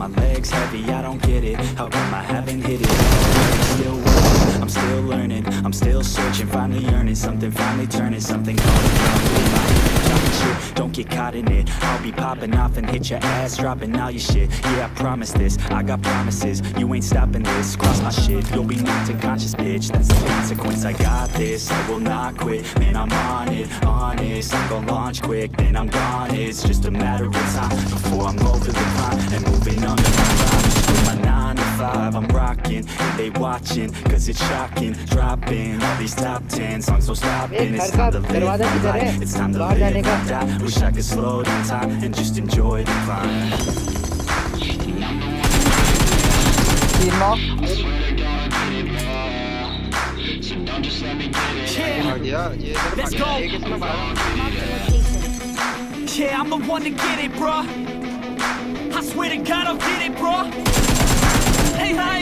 I don't get it. How come I haven't hit it? I'm still working, I'm still learning I'm still searching, finally earning Something finally turning, something going my Don't get caught in it. I'll be popping off and hit your ass Dropping all your shit. Yeah, I promise this I got promises You ain't stopping this. Cross my shit You'll be knocked unconscious, bitch. That's the consequence I got this I will not quit. Man, I'm on it Honest I'm gonna launch quick Then I'm gone. It's just a matter of time Before I'm on the grind my 9 to 5, I'm rocking. They watching, cause it's shocking. Dropping all these top 10 songs, so stopping It's time to live my life. It's time to live my die. Wish I could slow down time And just enjoy the climb Yeah, yeah. Let's go. Yeah, I'm the one to get it, bruh. I swear to God, I'll get it, bro. Hey, I